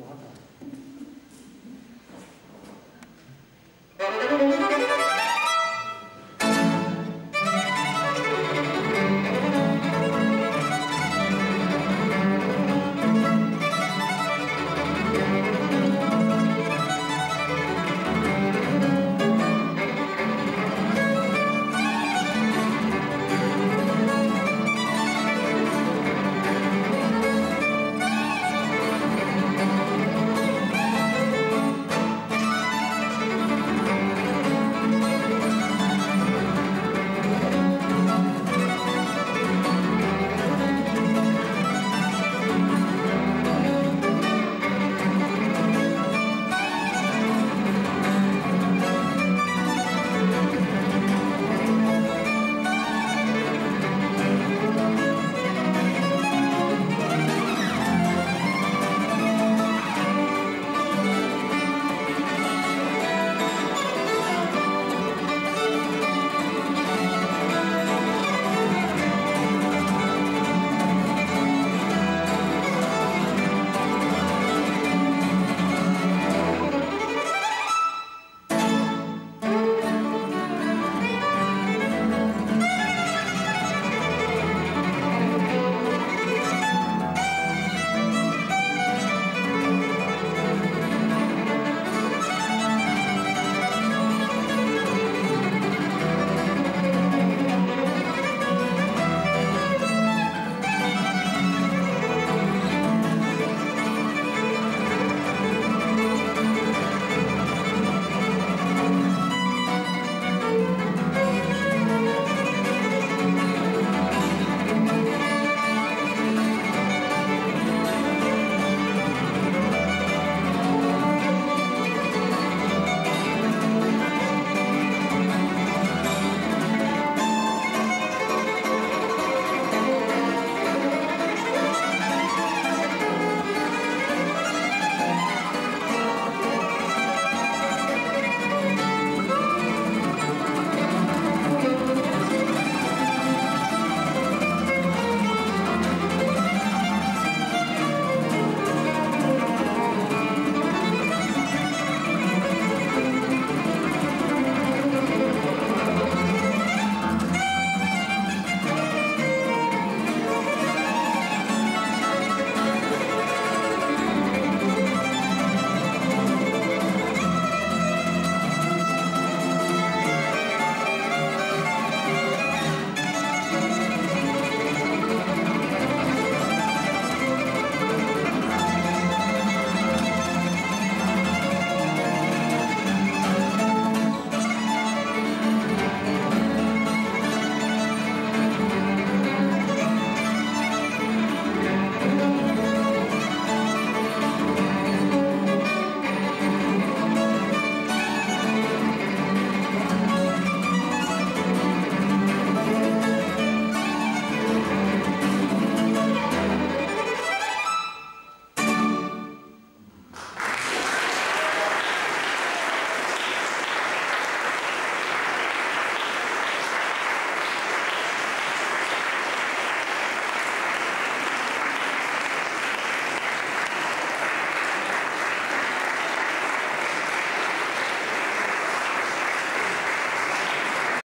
기도하다.